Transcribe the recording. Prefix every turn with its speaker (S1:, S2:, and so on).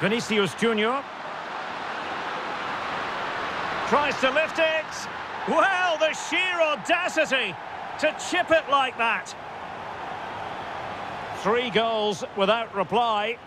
S1: Vinicius Junior tries to lift it. Well, the sheer audacity to chip it like that. Three goals without reply.